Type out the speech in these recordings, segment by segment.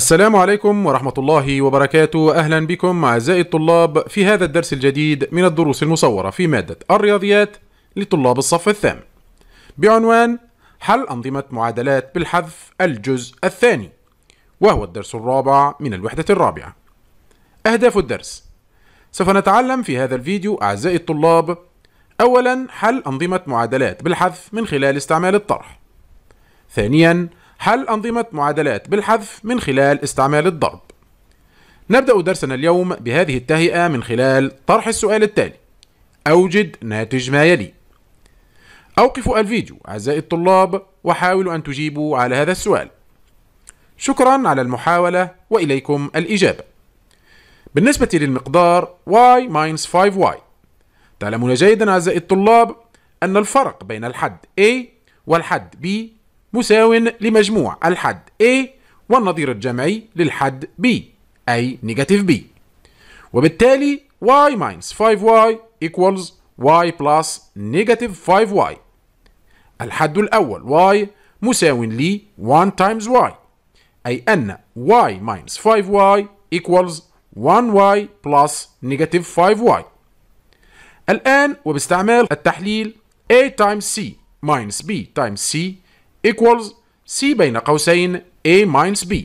السلام عليكم ورحمة الله وبركاته. أهلا بكم أعزائي الطلاب في هذا الدرس الجديد من الدروس المصورة في مادة الرياضيات لطلاب الصف الثامن. بعنوان حل أنظمة معادلات بالحذف الجزء الثاني؟ وهو الدرس الرابع من الوحدة الرابعة. أهداف الدرس سوف نتعلم في هذا الفيديو أعزائي الطلاب أولا حل أنظمة معادلات بالحذف من خلال استعمال الطرح؟ ثانيا حل أنظمة معادلات بالحذف من خلال استعمال الضرب. نبدأ درسنا اليوم بهذه التهيئة من خلال طرح السؤال التالي. أوجد ناتج ما يلي. أوقفوا الفيديو أعزائي الطلاب وحاولوا أن تجيبوا على هذا السؤال. شكرا على المحاولة وإليكم الإجابة. بالنسبة للمقدار y minus 5y تعلمون جيدا أعزائي الطلاب أن الفرق بين الحد a والحد b مساو لمجموع الحد A والنظير الجمعي للحد B أي نيجاتيف B. وبالتالي y minus 5y equals y plus negative 5y الحد الأول y مساو ل 1 times y أي أن y minus 5y equals 1y plus negative 5y الآن وباستعمال التحليل a times c minus b times c equals c بين قوسين a minus b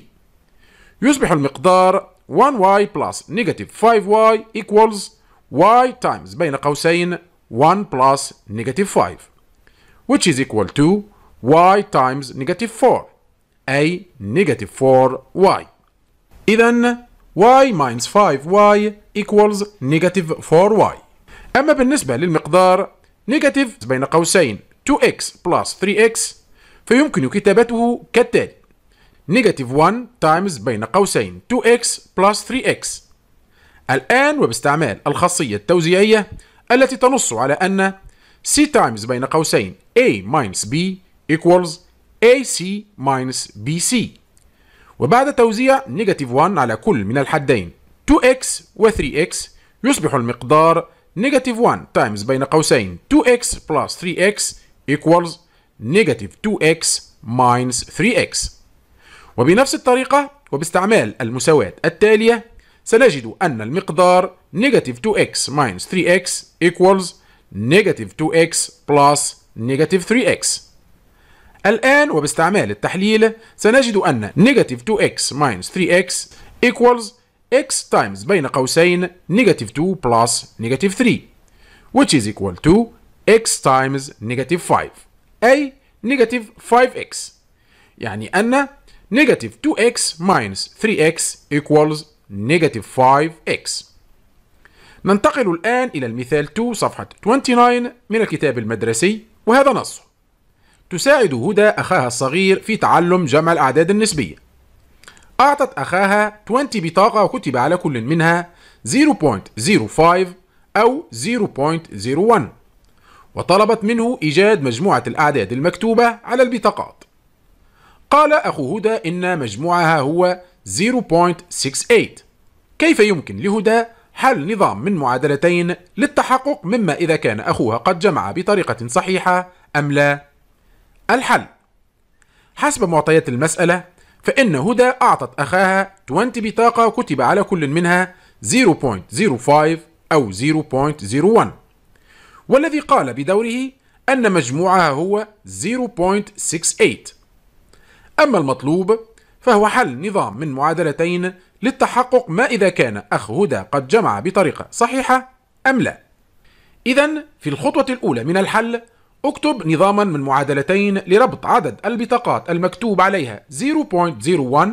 يصبح المقدار 1y plus negative 5y equals y times بين قوسين 1 plus negative 5 which is equal to y times negative 4 أي negative 4y إذا y minus 5y equals negative 4y أما بالنسبة للمقدار negative بين قوسين 2x plus 3x فيمكن كتابته كالتالي. negative 1 times بين قوسين 2x plus 3x الآن وباستعمال الخاصية التوزيعية التي تنص على أن c times بين قوسين a minus b equals ac minus bc وبعد توزيع negative 1 على كل من الحدين 2x و 3x يصبح المقدار negative 1 times بين قوسين 2x plus 3x equals negative 2x minus 3x وبنفس الطريقة وباستعمال المساواة التالية سنجد أن المقدار negative 2x minus 3x equals negative 2x plus negative 3x الآن وباستعمال التحليل سنجد أن negative 2x minus 3x equals x times بين قوسين negative 2 plus negative 3 which is equal to x times negative 5 أي negative 5x يعني أن negative 2x minus 3x equals negative 5x ننتقل الآن إلى المثال 2 صفحة 29 من الكتاب المدرسي وهذا نصه تساعد هدى أخاها الصغير في تعلم جمع الأعداد النسبية. أعطت أخاها 20 بطاقة وكتب على كل منها 0.05 أو 0.01 وطلبت منه إيجاد مجموعة الأعداد المكتوبة على البطاقات. قال أخو هدى إن مجموعها هو 0.68. كيف يمكن لهدى حل نظام من معادلتين للتحقق مما إذا كان أخوها قد جمع بطريقة صحيحة أم لا؟ الحل حسب معطيات المسألة فإن هدى أعطت أخاها 20 بطاقة وكتب على كل منها 0.05 أو 0.01 والذي قال بدوره أن مجموعها هو 0.68 أما المطلوب فهو حل نظام من معادلتين للتحقق ما إذا كان أخ هدى قد جمع بطريقة صحيحة أم لا. إذا في الخطوة الأولى من الحل اكتب نظاما من معادلتين لربط عدد البطاقات المكتوب عليها 0.01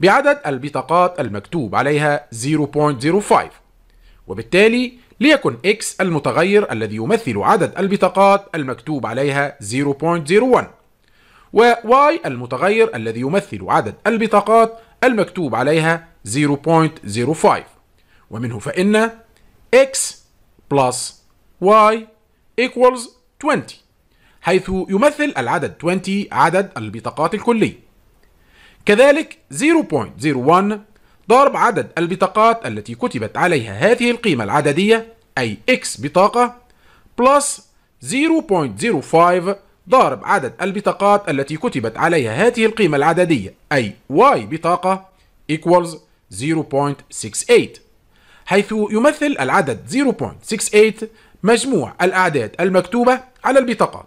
بعدد البطاقات المكتوب عليها 0.05 وبالتالي ليكن x المتغير الذي يمثل عدد البطاقات المكتوب عليها 0.01 و y المتغير الذي يمثل عدد البطاقات المكتوب عليها 0.05 ومنه فإن x plus y equals 20 حيث يمثل العدد 20 عدد البطاقات الكلي كذلك 0.01 ضرب عدد البطاقات التي كتبت عليها هذه القيمة العددية أي x بطاقة بلس 0.05 ضارب عدد البطاقات التي كتبت عليها هذه القيمة العددية أي y بطاقة equals 0.68 حيث يمثل العدد 0.68 مجموع الأعداد المكتوبة على البطاقات.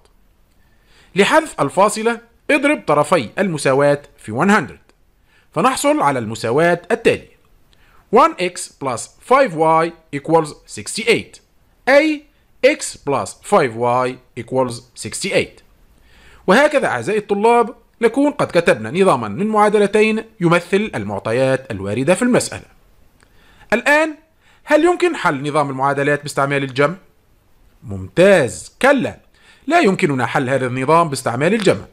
لحذف الفاصلة اضرب طرفي المساواة في 100 فنحصل على المساواة التالية. 1x plus 5y equals 68 أي x plus 5y equals 68 وهكذا أعزائي الطلاب نكون قد كتبنا نظاما من معادلتين يمثل المعطيات الواردة في المسألة. الآن هل يمكن حل نظام المعادلات باستعمال الجمع؟ ممتاز. كلا. لا يمكننا حل هذا النظام باستعمال الجمع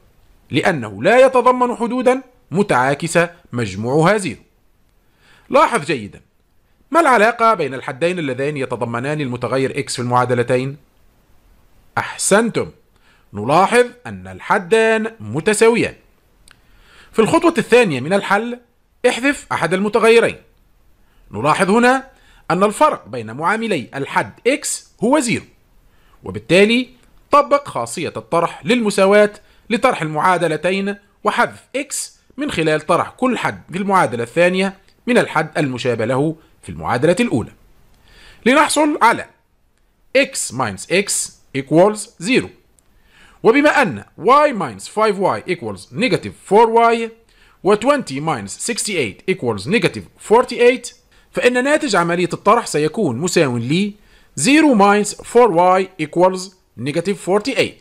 لأنه لا يتضمن حدودا متعاكسة مجموعها زيرو لاحظ جيدا ما العلاقة بين الحدين اللذين يتضمنان المتغير x في المعادلتين؟ أحسنتم. نلاحظ أن الحدان متساويان. في الخطوة الثانية من الحل احذف أحد المتغيرين. نلاحظ هنا أن الفرق بين معاملي الحد x هو زيرو وبالتالي طبق خاصية الطرح للمساواة لطرح المعادلتين وحذف x من خلال طرح كل حد في المعادلة الثانية من الحد المشابه له في المعادلة الأولى. لنحصل على x minus x equals 0 وبما أن y minus 5y equals negative 4y و 20 minus 68 equals negative 48 فإن ناتج عملية الطرح سيكون مساو ل 0 minus 4y equals negative 48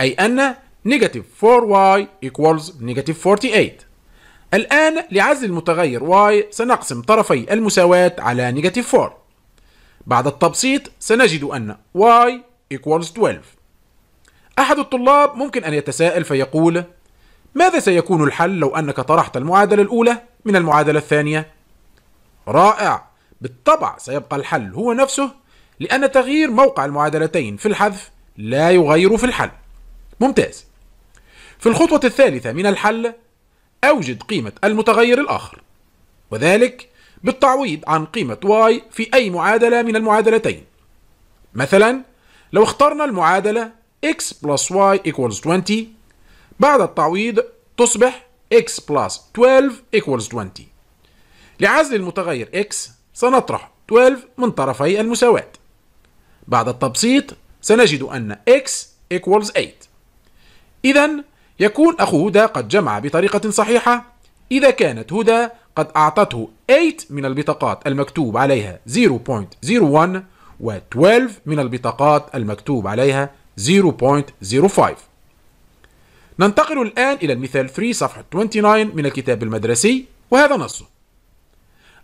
أي أن negative 4y equals negative 48 الآن لعزل المتغير y سنقسم طرفي المساواة على نيجاتيف 4 بعد التبسيط سنجد أن y equals 12 أحد الطلاب ممكن أن يتساءل فيقول ماذا سيكون الحل لو أنك طرحت المعادلة الأولى من المعادلة الثانية؟ رائع. بالطبع سيبقى الحل هو نفسه لأن تغيير موقع المعادلتين في الحذف لا يغير في الحل. ممتاز. في الخطوة الثالثة من الحل أوجد قيمة المتغير الآخر وذلك بالتعويض عن قيمة y في أي معادلة من المعادلتين. مثلا لو اخترنا المعادلة x plus y equals 20 بعد التعويض تصبح x plus 12 equals 20 لعزل المتغير x سنطرح 12 من طرفي المساواة. بعد التبسيط سنجد أن x equals 8 إذا يكون أخو هدى قد جمع بطريقة صحيحة. إذا كانت هدى قد أعطته 8 من البطاقات المكتوب عليها 0.01 و 12 من البطاقات المكتوب عليها 0.05 ننتقل الآن إلى المثال 3 صفحة 29 من الكتاب المدرسي وهذا نصه.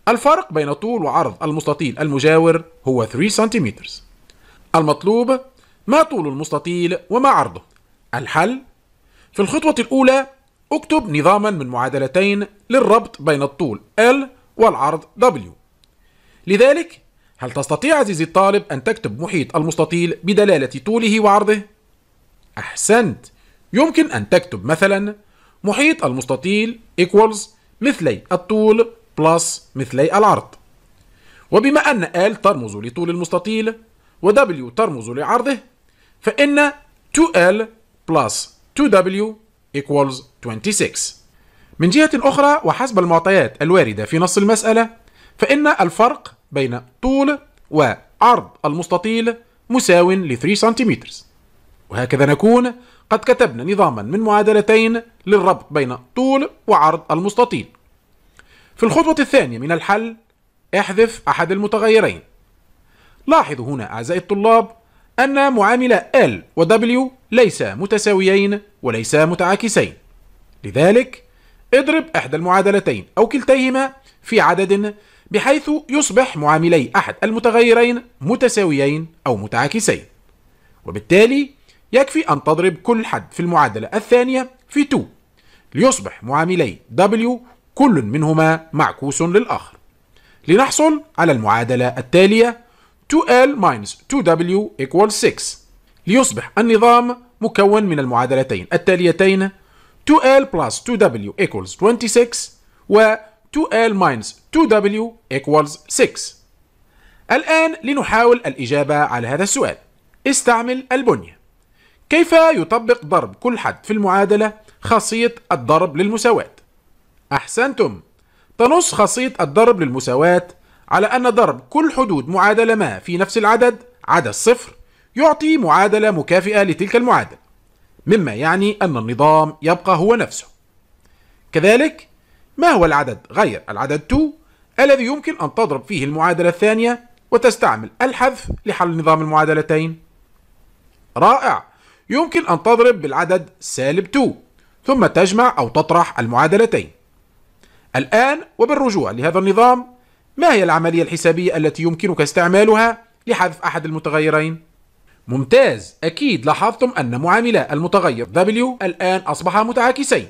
الفرق بين طول وعرض المستطيل المجاور هو 3 سنتيمتر المطلوب ما طول المستطيل وما عرضه. الحل في الخطوة الأولى اكتب نظاما من معادلتين للربط بين الطول L والعرض W. لذلك هل تستطيع عزيزي الطالب أن تكتب محيط المستطيل بدلالة طوله وعرضه؟ أحسنت. يمكن أن تكتب مثلا محيط المستطيل equals مثلي الطول plus مثلي العرض. وبما أن L ترمز لطول المستطيل و W ترمز لعرضه فإن 2L plus 2W equals 26 من جهة أخرى وحسب المعطيات الواردة في نص المسألة فإن الفرق بين طول وعرض المستطيل مساو ل 3 سنتيمتر وهكذا نكون قد كتبنا نظاما من معادلتين للربط بين طول وعرض المستطيل. في الخطوة الثانية من الحل احذف أحد المتغيرين. لاحظوا هنا أعزائي الطلاب أن معامل L و W ليس متساويين وليس متعاكسين. لذلك اضرب إحدى المعادلتين أو كلتيهما في عدد بحيث يصبح معاملي أحد المتغيرين متساويين أو متعاكسين. وبالتالي يكفي أن تضرب كل حد في المعادلة الثانية في 2 ليصبح معاملي W كل منهما معكوس للآخر. لنحصل على المعادلة التالية 2L minus 2W equals 6 ليصبح النظام مكون من المعادلتين. التاليتين 2L plus 2W equals 26 و 2L minus 2W equals 6 الآن لنحاول الإجابة على هذا السؤال. استعمل البنية. كيف يطبق ضرب كل حد في المعادلة خاصية الضرب للمساواة؟ أحسنتم. تنص خاصية الضرب للمساواة على أن ضرب كل حدود معادلة ما في نفس العدد عدد صفر يعطي معادلة مكافئة لتلك المعادلة. مما يعني أن النظام يبقى هو نفسه. كذلك ما هو العدد غير العدد 2 الذي يمكن أن تضرب فيه المعادلة الثانية وتستعمل الحذف لحل نظام المعادلتين؟ رائع. يمكن أن تضرب بالعدد سالب 2 ثم تجمع أو تطرح المعادلتين. الآن وبالرجوع لهذا النظام ما هي العملية الحسابية التي يمكنك استعمالها لحذف أحد المتغيرين؟ ممتاز أكيد لاحظتم أن معاملا المتغير W الآن أصبح متعاكسين.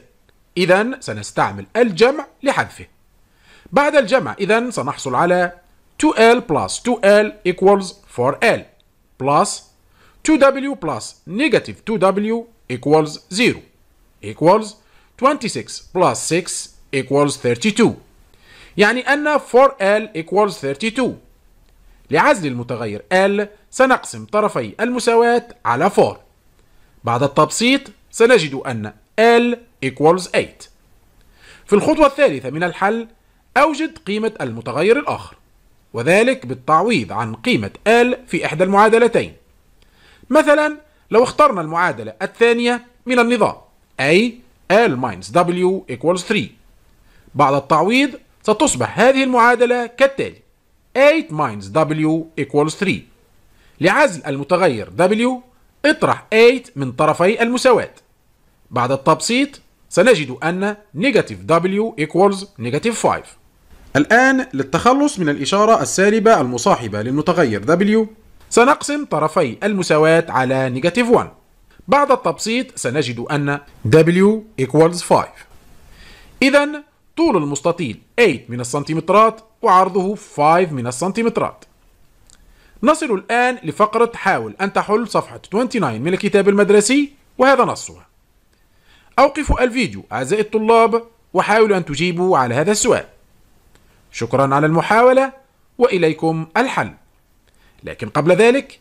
إذا سنستعمل الجمع لحذفه. بعد الجمع إذا سنحصل على 2L plus 2L equals 4L plus 2W plus negative 2W equals 0 equals 26 plus 6 equals 32 يعني أن 4L equals 32 لعزل المتغير L سنقسم طرفي المساواة على 4 بعد التبسيط سنجد أن L equals 8 في الخطوة الثالثة من الحل أوجد قيمة المتغير الآخر وذلك بالتعويض عن قيمة L في إحدى المعادلتين. مثلا لو اخترنا المعادلة الثانية من النظام أي L minus W equals 3 بعد التعويض ستصبح هذه المعادلة كالتالي 8 minus W equals 3 لعزل المتغير W اطرح 8 من طرفي المساواة. بعد التبسيط سنجد أن negative W equals negative 5 الآن للتخلص من الإشارة السالبة المصاحبة للمتغير W سنقسم طرفي المساواة على نيجاتيف 1 بعد التبسيط سنجد أن W equals 5 إذا طول المستطيل 8 من السنتيمترات وعرضه 5 من السنتيمترات. نصل الآن لفقرة حاول أن تحل صفحة 29 من الكتاب المدرسي وهذا نصها. أوقفوا الفيديو أعزائي الطلاب وحاولوا أن تجيبوا على هذا السؤال. شكرا على المحاولة وإليكم الحل. لكن قبل ذلك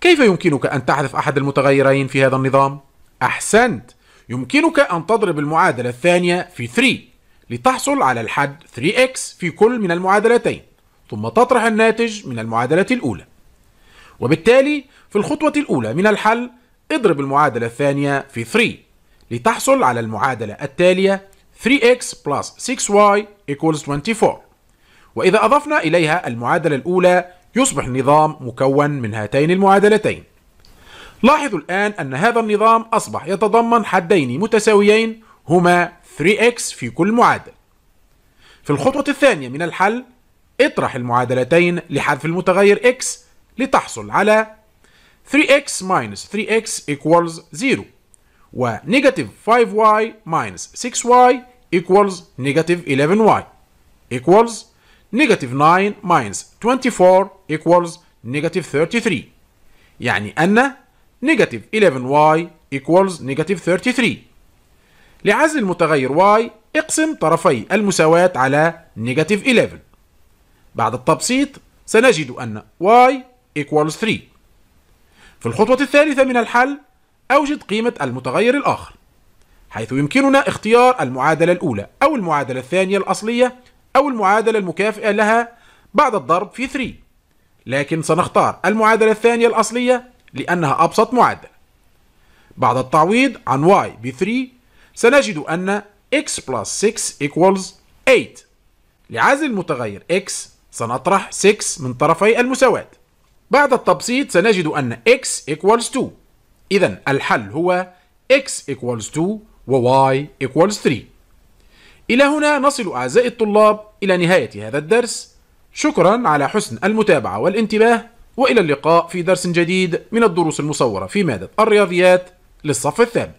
كيف يمكنك أن تحذف أحد المتغيرين في هذا النظام؟ أحسنت. يمكنك أن تضرب المعادلة الثانية في 3 لتحصل على الحد 3x في كل من المعادلتين ثم تطرح الناتج من المعادلة الأولى. وبالتالي في الخطوة الأولى من الحل اضرب المعادلة الثانية في 3 لتحصل على المعادلة التالية 3x plus 6y equals 24 وإذا أضفنا إليها المعادلة الأولى يصبح النظام مكون من هاتين المعادلتين. لاحظوا الآن أن هذا النظام أصبح يتضمن حدين متساويين هما 3x في كل معادل في الخطوة الثانية من الحل اطرح المعادلتين لحذف المتغير x لتحصل على 3x minus 3x equals 0 و negative 5y minus 6y equals negative 11y equals negative 9 minus 24 equals negative 33 يعني أن negative 11y equals negative 33 لعزل المتغير y اقسم طرفي المساواة على negative 11 بعد التبسيط سنجد أن y equals 3 في الخطوة الثالثة من الحل أوجد قيمة المتغير الآخر حيث يمكننا اختيار المعادلة الأولى أو المعادلة الثانية الأصلية أو المعادلة المكافئة لها بعد الضرب في 3 لكن سنختار المعادلة الثانية الأصلية لأنها أبسط معادلة. بعد التعويض عن y ب 3 سنجد أن x plus 6 equals 8 لعزل المتغير x سنطرح 6 من طرفي المساواة. بعد التبسيط سنجد أن x equals 2 إذا الحل هو x equals 2 و y equals 3 إلى هنا نصل أعزائي الطلاب إلى نهاية هذا الدرس. شكرا على حسن المتابعة والانتباه وإلى اللقاء في درس جديد من الدروس المصورة في مادة الرياضيات للصف الثامن.